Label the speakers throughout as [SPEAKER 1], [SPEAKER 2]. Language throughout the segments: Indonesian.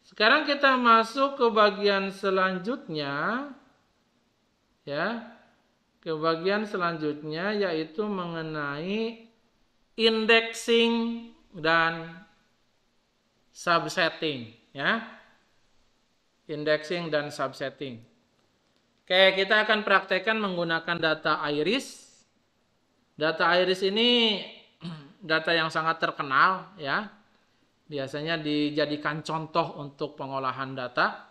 [SPEAKER 1] Sekarang kita masuk ke bagian selanjutnya. Ya. Ke bagian selanjutnya yaitu mengenai indexing dan subsetting, ya. Indexing dan subsetting. Oke, kita akan praktekkan menggunakan data iris. Data iris ini data yang sangat terkenal, ya biasanya dijadikan contoh untuk pengolahan data.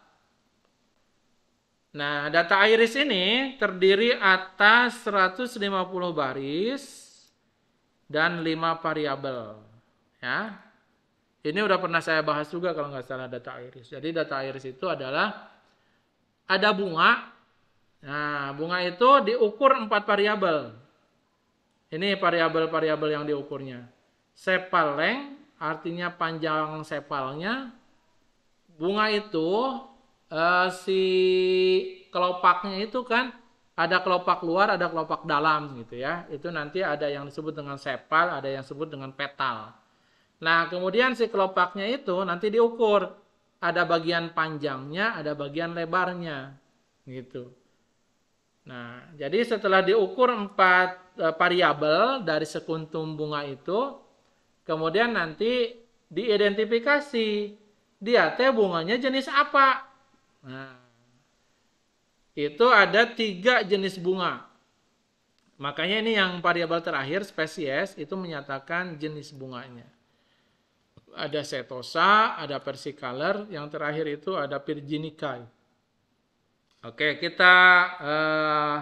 [SPEAKER 1] Nah, data iris ini terdiri atas 150 baris dan 5 variabel. Ya. Ini udah pernah saya bahas juga kalau nggak salah data iris. Jadi data iris itu adalah ada bunga. Nah, bunga itu diukur 4 variabel. Ini variabel-variabel yang diukurnya. Sepal length, artinya panjang sepalnya. Bunga itu eh, si kelopaknya itu kan ada kelopak luar, ada kelopak dalam gitu ya. Itu nanti ada yang disebut dengan sepal, ada yang disebut dengan petal. Nah, kemudian si kelopaknya itu nanti diukur. Ada bagian panjangnya, ada bagian lebarnya. Gitu. Nah, jadi setelah diukur empat eh, variabel dari sekuntum bunga itu, Kemudian nanti diidentifikasi dia teh bunganya jenis apa. Nah, itu ada tiga jenis bunga. Makanya ini yang variabel terakhir spesies itu menyatakan jenis bunganya. Ada setosa, ada versicolor, yang terakhir itu ada virginica. Oke, kita uh,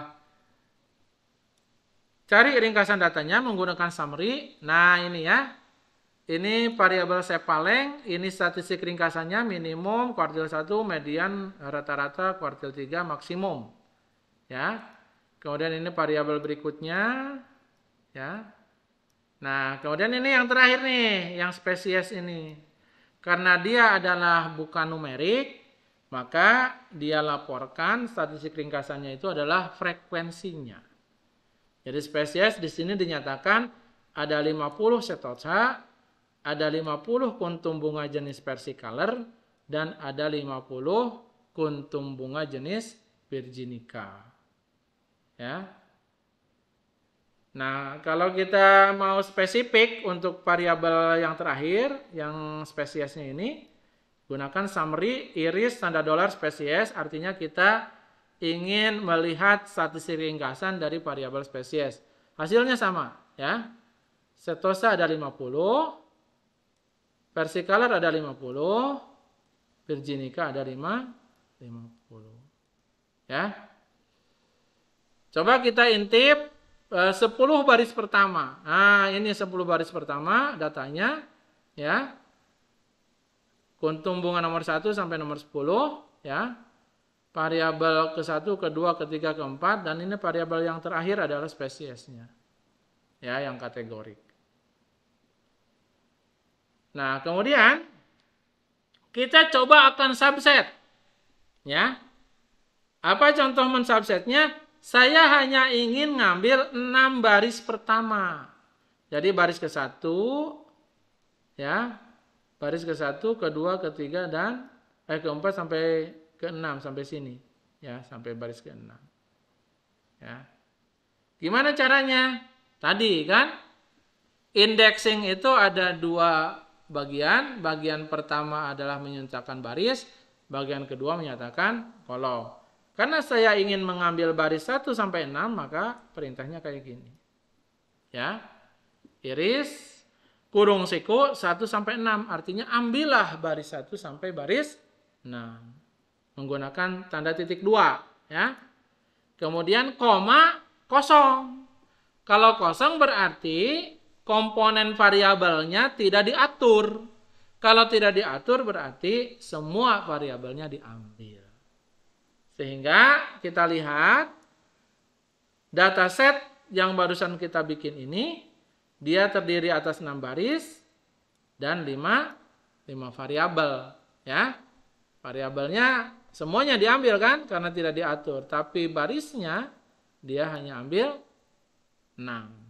[SPEAKER 1] cari ringkasan datanya menggunakan summary. Nah, ini ya. Ini variabel sepaleng, ini statistik ringkasannya minimum kuartil 1, median rata-rata kuartil 3 maksimum. Ya. Kemudian ini variabel berikutnya ya. Nah, kemudian ini yang terakhir nih, yang spesies ini. Karena dia adalah bukan numerik, maka dia laporkan statistik ringkasannya itu adalah frekuensinya. Jadi spesies di sini dinyatakan ada 50 setosa, ada 50 kuntum bunga jenis versicolor dan ada 50 kuntum bunga jenis virginica. Ya. Nah, kalau kita mau spesifik untuk variabel yang terakhir, yang spesiesnya ini, gunakan summary iris tanda dolar spesies, artinya kita ingin melihat statistik ringkasan dari variabel spesies. Hasilnya sama, ya. Setosa ada 50, Versicolor ada 50, Virginica ada 5, 50. Ya. Coba kita intip eh, 10 baris pertama. Nah, ini 10 baris pertama datanya ya. Kuntum bunga nomor 1 sampai nomor 10 ya. Variabel ke-1, kedua, ketiga, keempat dan ini variabel yang terakhir adalah spesiesnya. Ya, yang kategorik. Nah, kemudian kita coba akan subset. Ya. Apa contoh mensubsetnya? Saya hanya ingin ngambil 6 baris pertama. Jadi baris ke satu, ya, baris ke satu, kedua, ketiga, dan eh keempat sampai ke enam sampai sini, ya, sampai baris ke enam. Ya. Gimana caranya? Tadi kan indexing itu ada dua bagian. Bagian pertama adalah menyatakan baris, bagian kedua menyatakan kolom. Karena saya ingin mengambil baris 1 sampai 6, maka perintahnya kayak gini. Ya. Iris kurung siku 1 sampai 6, artinya ambillah baris 1 sampai baris 6. Menggunakan tanda titik 2, ya. Kemudian koma kosong. Kalau kosong berarti komponen variabelnya tidak diatur. Kalau tidak diatur berarti semua variabelnya diambil. Sehingga kita lihat dataset yang barusan kita bikin ini dia terdiri atas 6 baris dan 5 5 variabel ya. Variabelnya semuanya diambil kan karena tidak diatur, tapi barisnya dia hanya ambil 6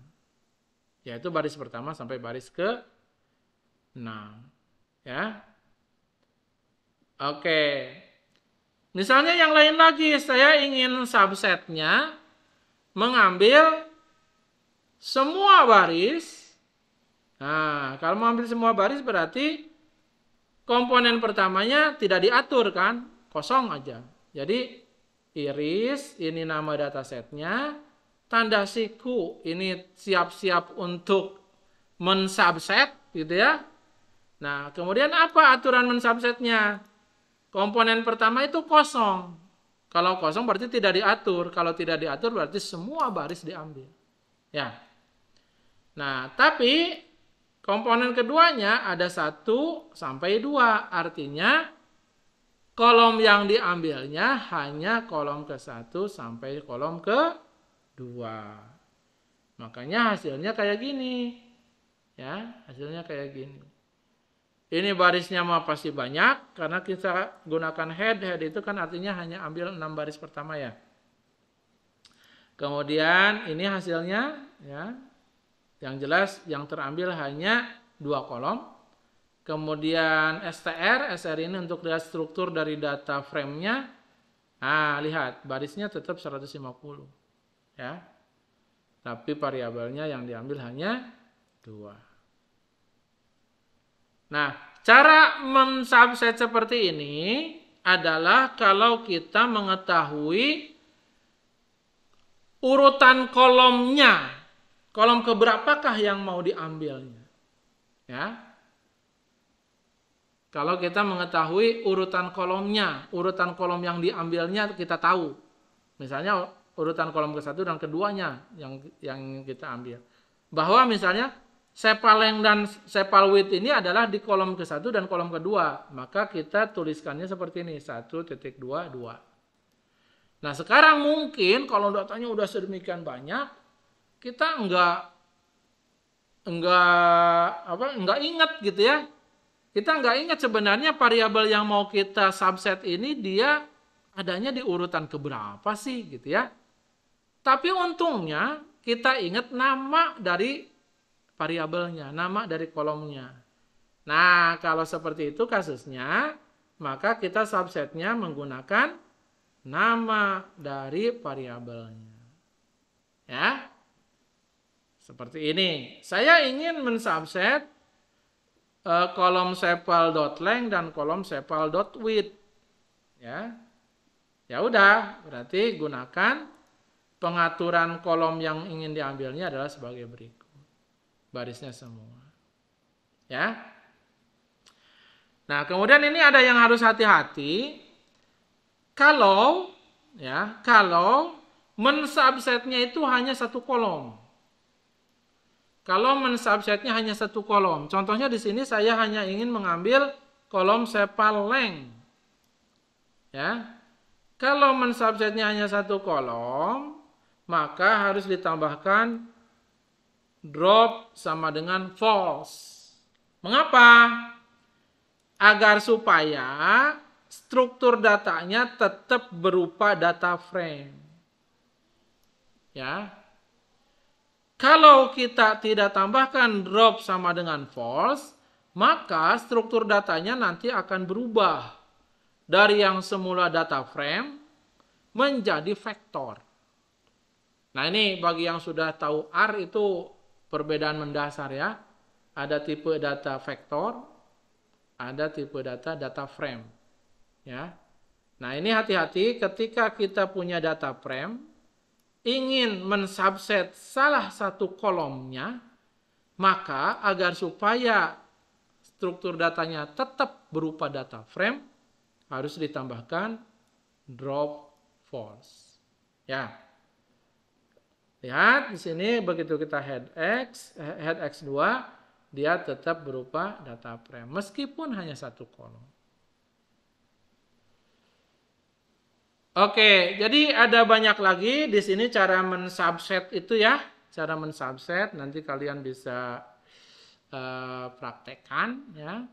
[SPEAKER 1] yaitu baris pertama sampai baris ke 6 ya Oke. Misalnya yang lain lagi, saya ingin subsetnya mengambil semua baris. Nah, kalau mengambil semua baris berarti komponen pertamanya tidak diatur kan, kosong aja. Jadi iris, ini nama datasetnya, tanda siku, ini siap-siap untuk mensubset gitu ya. Nah, kemudian apa aturan mensubsetnya? Komponen pertama itu kosong. Kalau kosong berarti tidak diatur. Kalau tidak diatur berarti semua baris diambil. Ya. Nah, tapi komponen keduanya ada satu sampai dua. Artinya kolom yang diambilnya hanya kolom ke satu sampai kolom ke dua. Makanya hasilnya kayak gini. Ya, hasilnya kayak gini. Ini barisnya mah pasti banyak karena kita gunakan head. Head itu kan artinya hanya ambil 6 baris pertama ya. Kemudian ini hasilnya ya. Yang jelas yang terambil hanya dua kolom. Kemudian STR, STR ini untuk lihat struktur dari data frame-nya. Nah, lihat barisnya tetap 150 ya. Tapi variabelnya yang diambil hanya dua. Nah, cara mensubset seperti ini adalah kalau kita mengetahui urutan kolomnya. Kolom keberapakah yang mau diambilnya? Ya. Kalau kita mengetahui urutan kolomnya, urutan kolom yang diambilnya kita tahu. Misalnya urutan kolom ke satu dan keduanya yang yang kita ambil. Bahwa misalnya sepaleng dan sepalwit ini adalah di kolom ke satu dan kolom kedua. Maka kita tuliskannya seperti ini. satu titik dua dua. Nah sekarang mungkin kalau datanya udah sedemikian banyak, kita enggak enggak apa enggak ingat gitu ya. Kita enggak ingat sebenarnya variabel yang mau kita subset ini dia adanya di urutan keberapa sih gitu ya. Tapi untungnya kita ingat nama dari variabelnya, nama dari kolomnya. Nah, kalau seperti itu kasusnya, maka kita subsetnya menggunakan nama dari variabelnya. Ya. Seperti ini. Saya ingin mensubset uh, kolom sepal.length dan kolom sepal.width. Ya. Ya udah, berarti gunakan pengaturan kolom yang ingin diambilnya adalah sebagai berikut barisnya semua. Ya. Nah, kemudian ini ada yang harus hati-hati. Kalau ya, kalau mensubsetnya itu hanya satu kolom. Kalau mensubsetnya hanya satu kolom. Contohnya di sini saya hanya ingin mengambil kolom sepal length. Ya. Kalau mensubsetnya hanya satu kolom, maka harus ditambahkan drop sama dengan false. Mengapa? Agar supaya struktur datanya tetap berupa data frame. Ya. Kalau kita tidak tambahkan drop sama dengan false, maka struktur datanya nanti akan berubah dari yang semula data frame menjadi vektor. Nah ini bagi yang sudah tahu R itu perbedaan mendasar ya. Ada tipe data vektor, ada tipe data data frame. Ya. Nah, ini hati-hati ketika kita punya data frame ingin mensubset salah satu kolomnya, maka agar supaya struktur datanya tetap berupa data frame harus ditambahkan drop false. Ya. Lihat di sini begitu kita head X, eh, head X2, dia tetap berupa data frame meskipun hanya satu kolom. Oke, jadi ada banyak lagi di sini cara mensubset itu ya, cara mensubset nanti kalian bisa uh, praktekkan ya.